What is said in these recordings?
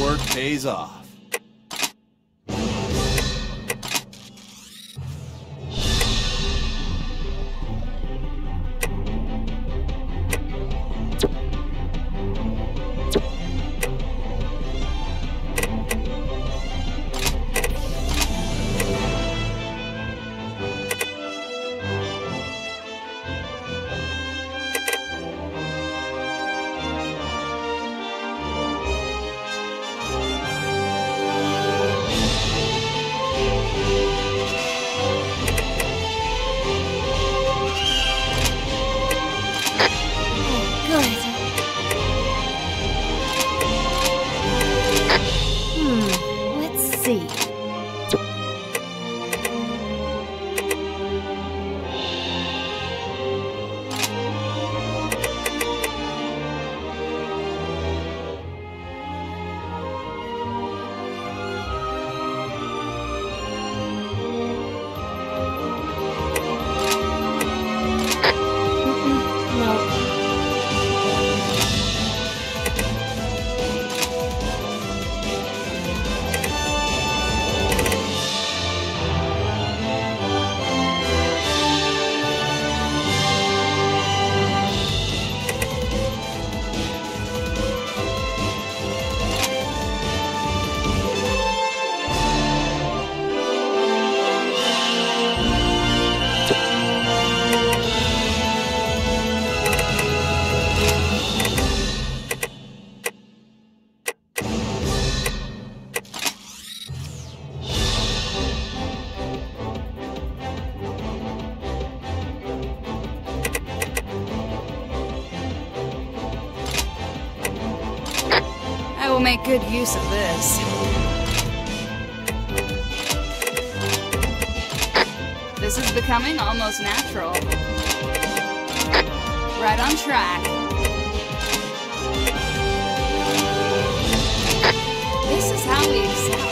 work pays off. Good use of this. This is becoming almost natural. Right on track. This is how we excel.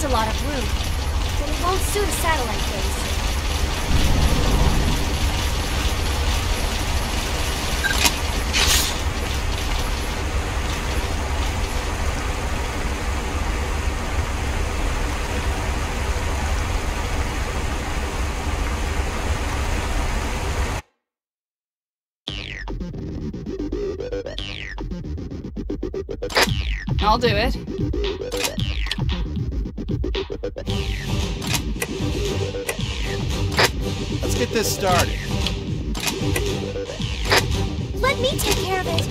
Is a lot of room, but it won't suit a satellite base. I'll do it. get this started. Let me take care of it.